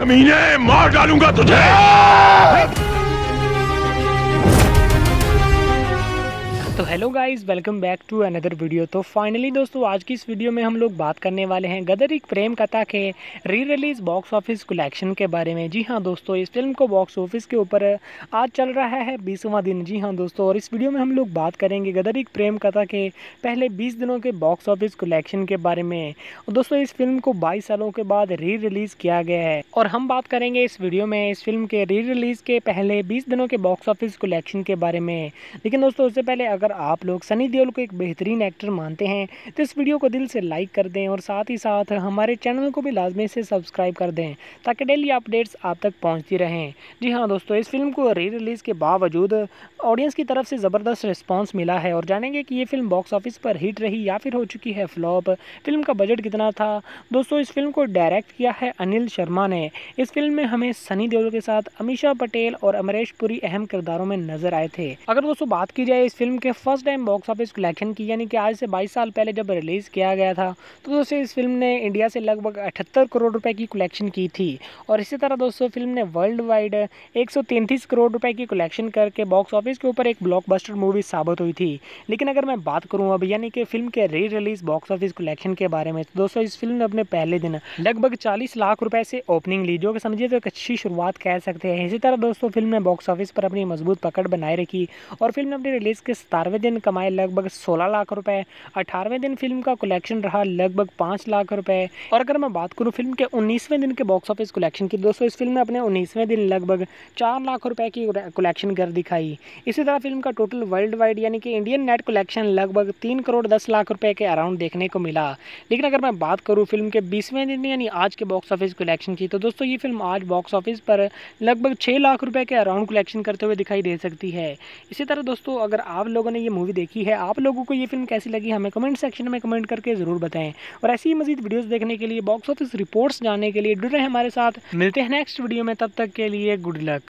कमीने मार डालूँगा तुझे। Hello guys, welcome back to another video. तो फाइनली दोस्तों, आज की इस वीडियो में हम लोग बात करने वाले हैं गदर एक प्रेम कथा के री रिलीज़ बॉक्स ऑफ़िस कलेक्शन के बारे में। जी हाँ दोस्तों, इस फ़िल्म को बॉक्स ऑफ़िस के ऊपर आज चल रहा है बीसवा दिन। जी हाँ दोस्तों, और इस वीडियो में हम लोग बात करेंगे गदर एक प्रेम कथा के पहले बीस दिनों के बॉक्स ऑफ़िस कलेक्शन के बारे में। दोस्तों, इस फ़िल्म को बाईस सालों के बाद री रिलीज़ किया गया है। और हम बात करेंगे इस वीडियो में, इस फ़िल्म के री रिलीज़ के पहले बीस दिनों के बॉक्स ऑफ़िस कलेक्शन के बारे में। लेकिन दोस्तों, उससे पहले अगर आप लोग सनी देओल को एक बेहतरीन एक्टर मानते हैं तो इस वीडियो को दिल से लाइक कर दें और साथ ही साथ हमारे चैनल को भी लाजमी से सब्सक्राइब कर दें, ताकि डेली अपडेट्स आप तक पहुँचती रहें। जी हाँ दोस्तों, इस फ़िल्म को री रिलीज़ के बावजूद ऑडियंस की तरफ़ से ज़बरदस्त रिस्पॉन्स मिला है और जानेंगे कि ये फ़िल्म बॉक्स ऑफ़िस पर हिट रही या फिर हो चुकी है फ्लॉप फ़िल्म का बजट कितना था? दोस्तों, इस फ़िल्म को डायरेक्ट किया है अनिल शर्मा ने। इस फ़िल्म में हमें सनी देओल के साथ अमीशा पटेल और अमरीश पुरी अहम किरदारों में नज़र आए थे। अगर दोस्तों बात की जाए इस फ़िल्म के first time box office collection की, यानी कि आज से 22 साल पहले जब रिलीज़ किया गया था तो दोस्तों इस फ़िल्म ने इंडिया से लगभग अठहत्तर करोड़ रुपए की कलेक्शन की थी। और इसी तरह दोस्तों फ़िल्म ने वर्ल्ड वाइड एक सौ तैंतीस करोड़ रुपए की कलेक्शन करके बॉक्स ऑफ़िस के ऊपर एक ब्लॉकबस्टर मूवी साबित हुई थी। लेकिन अगर मैं बात करूँ अब, यानी कि फ़िल्म के री रिलीज़ बॉक्स ऑफ़िस कलेक्शन के बारे में तो दोस्तों इस फ़िल्म ने अपने पहले दिन लगभग चालीस लाख रुपए से ओपनिंग ली, जो कि समझिए तो एक अच्छी शुरुआत कह सकते हैं। इसी तरह दोस्तों फ़िल्म ने बॉक्स ऑफ़िस पर अपनी मज़बूत पकड़ बनाए रखी, और फ़िल्म ने अपनी रिलीज़ के सतारवें दिन कमाए लगभग 16 लाख रुपए। अठारहवें दिन फ़िल्म का कलेक्शन रहा लगभग पाँच लाख रुपए। और अगर मैं बात करूँ फ़िल्म के उन्नीसवें दिन के बॉक्स ऑफ़िस कलेक्शन की, दोस्तों, इस फ़िल्म ने अपने उन्नीसवें दिन लगभग चार लाख रुपए की कलेक्शन कर दिखाई। इसी तरह फ़िल्म का टोटल वर्ल्ड वाइड यानी कि इंडियन नेट कलेक्शन लगभग तीन करोड़ दस लाख रुपए के अराउंड देखने को मिला। लेकिन अगर मैं बात करूँ फ़िल्म के बीसवें दिन, यानी आज के बॉक्स ऑफ़िस कलेक्शन की तो दोस्तों, ये फ़िल्म आज बॉक्स ऑफ़िस पर लगभग छः लाख रुपए के अराउंड कलेक्शन करते हुए दिखाई दे सकती है। इसी तरह दोस्तों, अगर आप लोगों ने ये मूवी देखी है, आप लोगों को ये फ़िल्म कैसी लगी हमें कमेंट सेक्शन में कमेंट करके ज़रूर बताएँ। और ऐसी ही मजीद वीडियोस देखने के लिए बॉक्स ऑफ़िस रिपोर्ट्स जानने के लिए जुड़े हमारे साथ। मिलते हैं नेक्स्ट वीडियो में, तब तक के लिए गुड लक